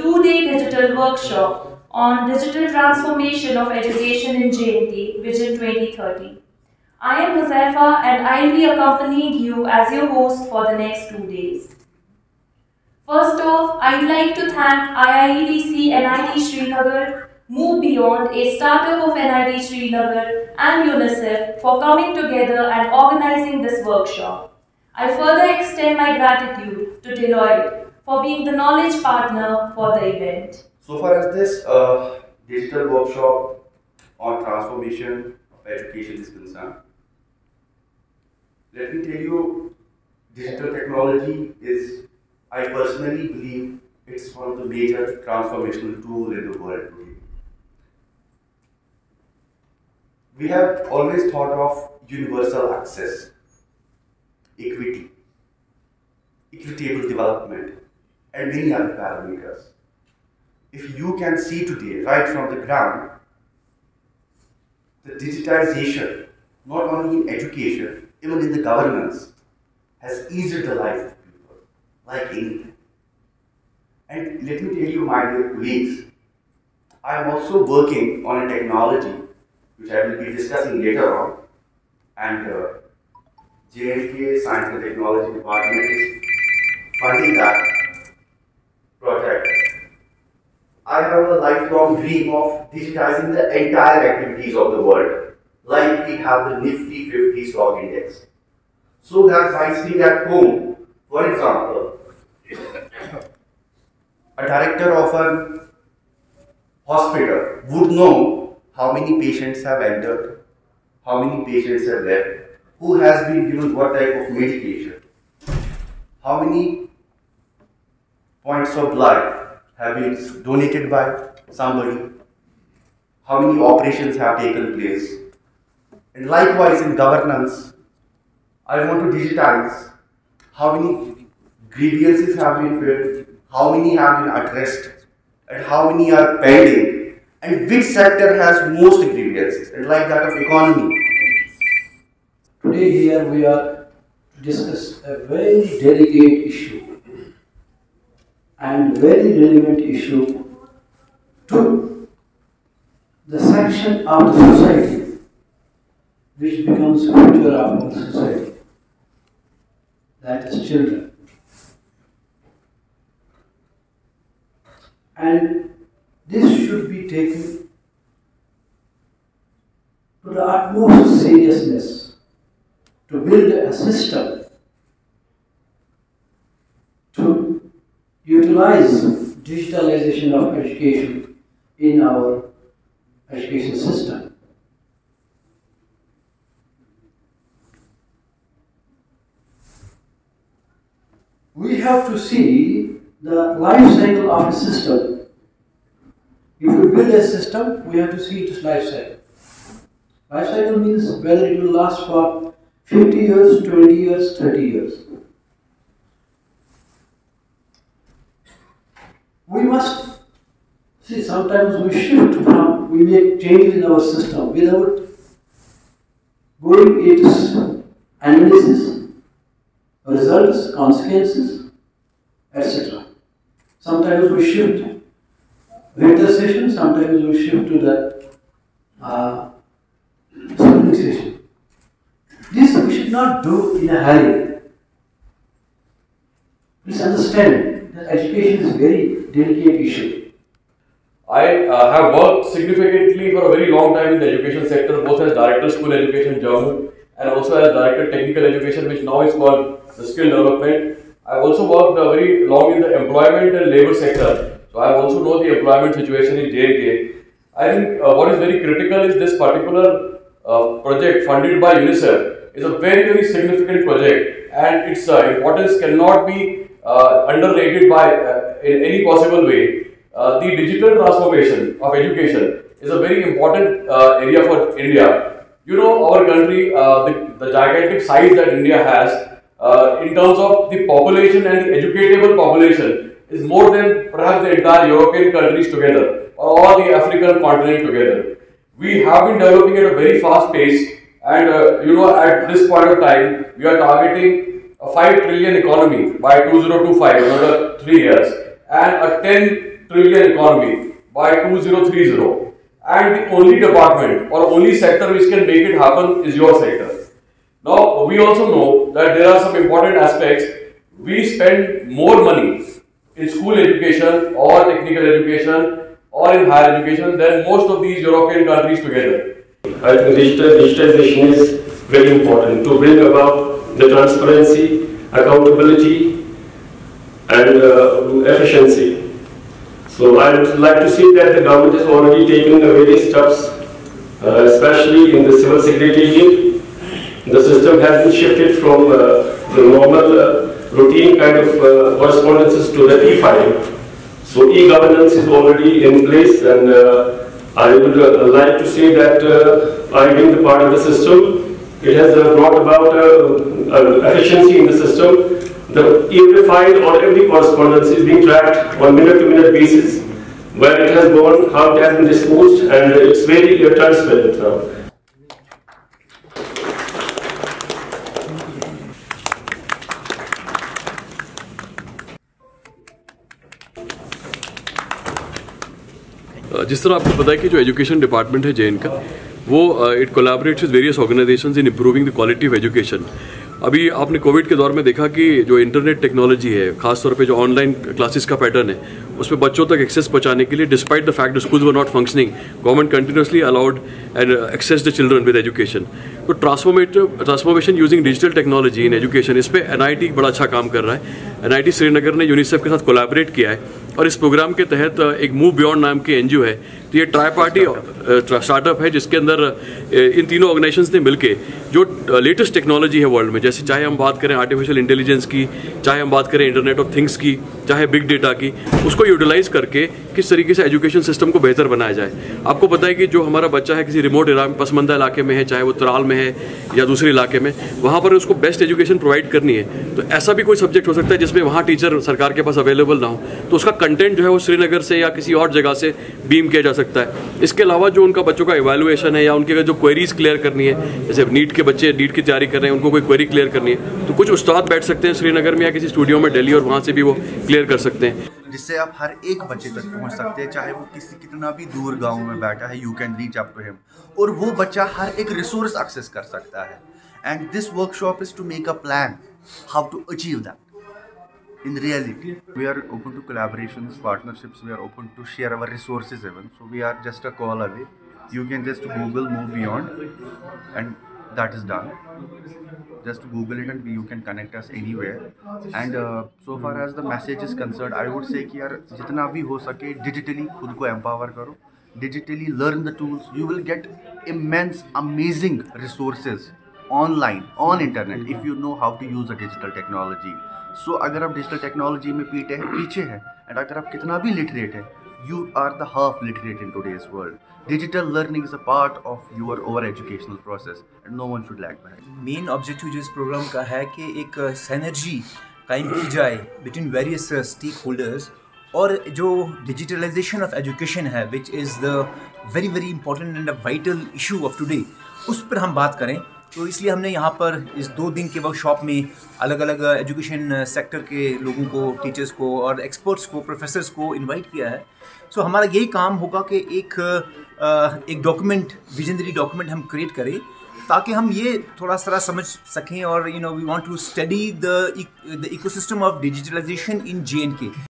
two-day digital workshop on digital transformation of education in J&K Vision 2030. I am Huzaifa and I'll be accompanying you as your host for the next two days. First off, I'd like to thank IIEDC NIT Srinagar, Move Beyond, a startup of NIT Srinagar and UNICEF for coming together and organizing this workshop. I further extend my gratitude to Deloitte for being the knowledge partner for the event. So far as this uh, digital workshop on transformation of education is concerned, let me tell you, digital technology is, I personally believe, it's one of the major transformational tools in the world today. We have always thought of universal access, equity, equitable development, and many other parameters. If you can see today, right from the ground, the digitization, not only in education, even in the governance, has eased the life of people, like anything. And let me tell you, my dear colleagues, I am also working on a technology which I will be discussing later on, and uh, J&K Science and Technology Department is funding that project. I have a lifelong dream of digitizing the entire activities of the world, like we have the Nifty 50 stock index. So that by sitting at home, for example, a director of a hospital would know how many patients have entered, how many patients have left, who has been given what type of medication, how many points of blood have been donated by somebody, how many operations have taken place. And likewise in governance, I want to digitize. How many grievances have been filled, how many have been addressed, and how many are pending, and which sector has most grievances, and like that of economy. Today here we are discuss a very delicate issue and very relevant issue to the section of the society which becomes future of our society, that is children. And this should be taken to the utmost seriousness to build a system utilize digitalization of education in our education system. We have to see the life cycle of a system. If we build a system, we have to see its life cycle. Life cycle means whether it will last for 50 years, 20 years, 30 years. We must see sometimes we shift from, we make changes in our system without going its analysis, results, consequences, etc. Sometimes we shift winter session, sometimes we shift to the uh, session. This we should not do in a hurry. Please understand that education is very delicate issue. I uh, have worked significantly for a very long time in the education sector, both as Director School Education Jammu and also as Director Technical Education, which now is called the Skill Development. I also worked uh, very long in the employment and labor sector. So I also know the employment situation in J&K. I think uh, what is very critical is this particular uh, project funded by UNICEF is a very very significant project and its uh, importance cannot be uh, underrated by uh, in any possible way. Uh, the digital transformation of education is a very important uh, area for India. You know, our country, uh, the, the gigantic size that India has, uh, in terms of the population and the educatable population, is more than perhaps the entire European countries together or all the African continent together. We have been developing at a very fast pace, and you know, at this point of time, we are targeting a 5 trillion economy by 2025, another three years, and a 10 trillion economy by 2030. And the only department or only sector which can make it happen is your sector. Now, we also know that there are some important aspects. We spend more money in school education or technical education or in higher education than most of these European countries together. I think digital, digitalization is very important to bring about the transparency, accountability, and uh, efficiency. So I would like to see that the government has already taken the various steps, uh, especially in the civil secretariat. The system has been shifted from uh, the normal uh, routine kind of uh, correspondences to the e-filing. So e-governance is already in place and uh, I would like to say that I being the part of the system, it has uh, brought about uh, uh, efficiency in the system. The every file or every correspondence is being tracked on minute-to-minute basis, where it has gone, how it has been disposed, and it's very uh, transparent now. जिस तरह आपको पता है कि जो education department है जे का वो it collaborates with various organisation in improving the quality of education अभी आपने कोविड के दौर में देखा कि जो इंटरनेट टेक्नोलॉजी है, खासतौर पे जो ऑनलाइन क्लासेस का पैटर्न है उसमें बच्चों तक एक्सेस पहुँचाने के लिए despite the fact schools were not functioning government continuously allowed and access the children with education तो transformative transformation using digital technology in education इस पर एन बड़ा अच्छा काम कर रहा है। एनआईटी श्रीनगर ने यूनिसेफ के साथ कोलैबोरेट किया है और इस प्रोग्राम के तहत एक मूव बियॉन्ड नाम की एनजीओ है। तो ये ट्राई पार्टी स्टार्टअप है जिसके अंदर इन तीनों ऑर्गेनाइजेशंस ने मिलकर जो लेटेस्ट टेक्नोलॉजी है वर्ल्ड में जैसे चाहे हम बात करें आर्टिफिशियल इंटेलिजेंस की चाहे हम बात करें इंटरनेट ऑफ़ थिंग्स की चाहे बिग डेटा की उसको यूटिलाइज करके किस तरीके से एजुकेशन सिस्टम को बेहतर बनाया जाए। आपको पता है कि जो हमारा बच्चा है किसी रिमोट पसमंदा इलाके में है, चाहे वो त्राल में है या दूसरे इलाके में, वहाँ पर उसको बेस्ट एजुकेशन प्रोवाइड करनी है। तो ऐसा भी कोई सब्जेक्ट हो सकता है जिसमें वहाँ टीचर सरकार के पास अवेलेबल ना हो। तो उसका कंटेंट जो है वो श्रीनगर से या किसी और जगह से बीम किया जा सकता है। इसके अलावा जो उनका बच्चों का इवेलुएशन है या उनके जो क्वेरीज क्लियर करनी है, जैसे नीट के बच्चे नीट की तैयारी कर रहे हैं, उनको कोई क्वेरी क्लियर करनी है तो कुछ उस्ताद बैठ सकते हैं श्रीनगर में या किसी स्टूडियो में दिल्ली और वहाँ से भी वो क्लियर कर सकते हैं। जिससे आप हर एक बच्चे तक पहुँच सकते हैं, चाहे वो किसी कितना भी दूर गाँव में बैठा है you can reach up to him और वो बच्चा हर एक रिसोर्स एक्सेस कर सकता है. And this workshop is to make a plan how to achieve that in reality we are open to collaboration partnerships we are open to share our resources even so we are just a call away you can just Google move beyond and that is done just google it and you can connect us anywhere and uh, so far as the message is concerned i would say कि यार जितना भी हो सके digitally खुद को empower करो digitally learn the tools you will get immense amazing resources online on internet if you know how to use a digital technology so, अगर आप डिजिटल टेक्नोलॉजी में पीटे हैं पीछे हैं एंड अगर आप कितना भी लिटरेट है you are the half literate in today's world. Digital learning is a part of your over educational process and no one should lag behind. Main objective of this program ka hai ki ek synergy कायम ki jaye between various uh, stakeholders और जो digitalisation of education है which is the very very important and a vital issue of today उस पर हम बात करें तो इसलिए हमने यहाँ पर इस दो दिन के वर्कशॉप में अलग अलग एजुकेशन सेक्टर के लोगों को टीचर्स को और एक्सपर्ट्स को प्रोफेसर्स को इनवाइट किया है। सो so, हमारा यही काम होगा कि एक एक डॉक्यूमेंट विजनरी डॉक्यूमेंट हम क्रिएट करें ताकि हम ये थोड़ा सा समझ सकें और you know we want to study the the ecosystem of digitalisation in J and K